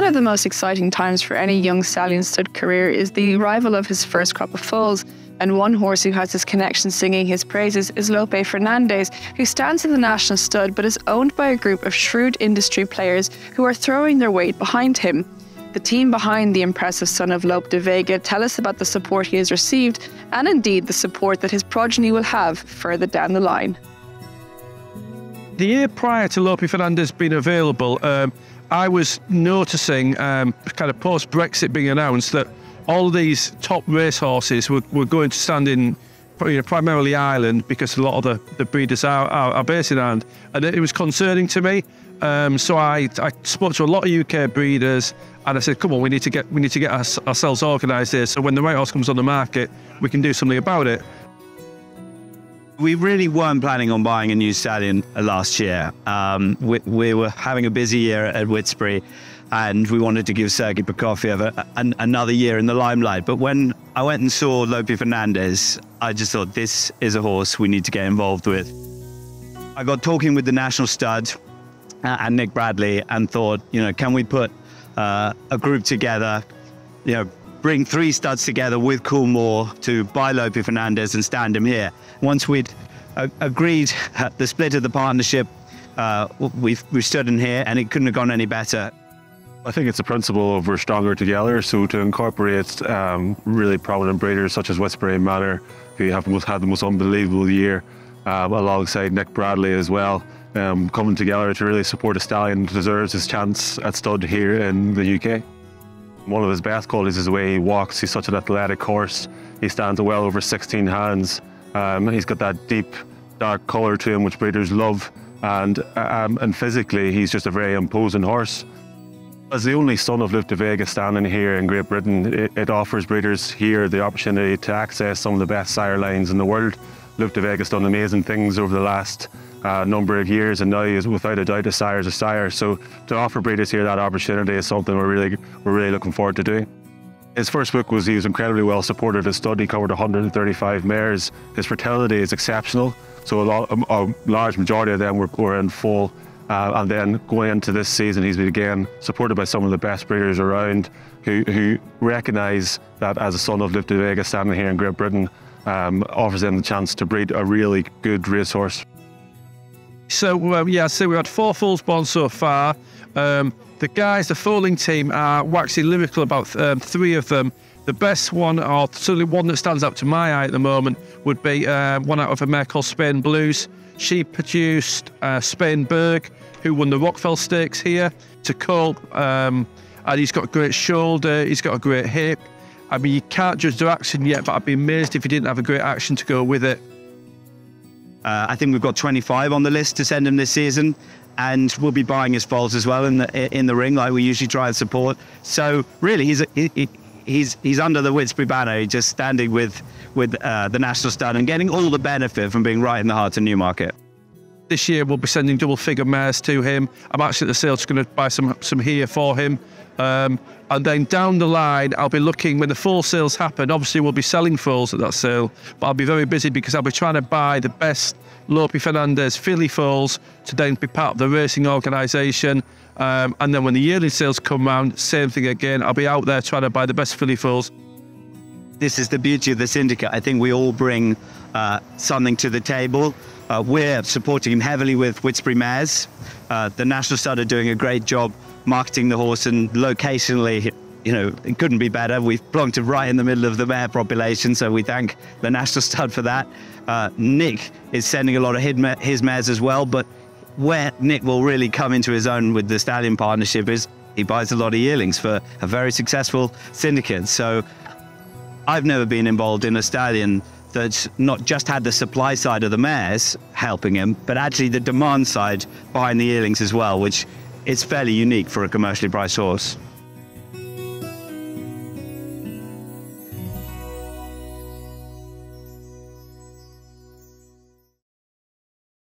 One of the most exciting times for any young stallion stud career is the arrival of his first crop of foals. And one horse who has his connection singing his praises is Lope Fernandez, who stands in the national stud but is owned by a group of shrewd industry players who are throwing their weight behind him. The team behind the impressive son of Lope de Vega tell us about the support he has received and indeed the support that his progeny will have further down the line. The year prior to Lope Fernandez being available, um, I was noticing, um, kind of post Brexit being announced, that all these top racehorses were, were going to stand in you know, primarily Ireland because a lot of the, the breeders are, are, are based in Ireland. And it was concerning to me. Um, so I, I spoke to a lot of UK breeders and I said, come on, we need to get we need to get our, ourselves organised here. So when the right horse comes on the market, we can do something about it. We really weren't planning on buying a new stallion last year. Um, we, we, were having a busy year at Whitsbury and we wanted to give Sergei Prokofiev a, a, another year in the limelight. But when I went and saw Lope Fernandez, I just thought this is a horse we need to get involved with. I got talking with the national stud uh, and Nick Bradley and thought, you know, can we put uh, a group together, you know, bring three studs together with Coolmore to buy Lope Fernandez and stand him here. Once we'd agreed the split of the partnership, uh, we've, we stood in here and it couldn't have gone any better. I think it's a principle of we're stronger together. So to incorporate um, really prominent breeders such as Whitsbury Manor, who have had the most unbelievable year, uh, alongside Nick Bradley as well, um, coming together to really support a stallion that deserves his chance at stud here in the UK. One of his best qualities is the way he walks. He's such an athletic horse. He stands well over 16 hands. Um, he's got that deep, dark colour to him, which breeders love. And, um, and physically, he's just a very imposing horse. As the only son of Lope de Vega standing here in Great Britain, it, it, offers breeders here the opportunity to access some of the best sire lines in the world. De Vega's done amazing things over the last uh, number of years, and now is without a doubt a sire's a sire. So to offer breeders here that opportunity is something we're really we're really looking forward to doing. His first book was he was incredibly well supported. His study covered 135 mares. His fertility is exceptional. So a, lot, a, large majority of them were, were in full uh, and then going into this season, he's been again supported by some of the best breeders around who, who recognise that as a son of Lope de Vega standing here in Great Britain, um, offers them the chance to breed a really good racehorse. So, um, yeah, so we've had four foals born so far. Um, the guys, the foaling team, are waxing lyrical about um, three of them. The best one, or certainly one that stands out to my eye at the moment, would be uh, one out of a mare called Spain Blues. She produced uh, Spain Berg, who won the Rockfel Stakes here to Cole. Um, and he's got a great shoulder, he's got a great hip. I mean, you can't judge the action yet, but I'd be amazed if he didn't have a great action to go with it. Uh, I think we've got 25 on the list to send him this season, and we'll be buying his foals as well in the in the ring, like we usually try and support. So really, he's he, he's he's under the Whitsbury banner, just standing with with uh, the national stud and getting all the benefit from being right in the heart of Newmarket. This year we'll be sending double figure mares to him. I'm actually at the sale just going to buy some some here for him. Um, and then down the line, I'll be looking when the full sales happen. Obviously, we'll be selling foals at that sale, but I'll be very busy because I'll be trying to buy the best Lope Fernandez filly foals to then be part of the racing organisation. Um, and then when the yearly sales come round, same thing again. I'll be out there trying to buy the best filly foals. This is the beauty of the syndicate. I think we all bring uh, something to the table. Uh, we're supporting him heavily with Whitsbury Mares. Uh, the National Stud are doing a great job marketing the horse and locationally you know, it couldn't be better. We've plonked it right in the middle of the mare population, so we thank the National Stud for that. Uh, Nick is sending a lot of his mares as well, but where Nick will really come into his own with the Stallion partnership is he buys a lot of yearlings for a very successful syndicate. So I've never been involved in a stallion that's not just had the supply side of the mares helping him, but actually the demand side behind the yearlings as well, which is fairly unique for a commercially priced horse.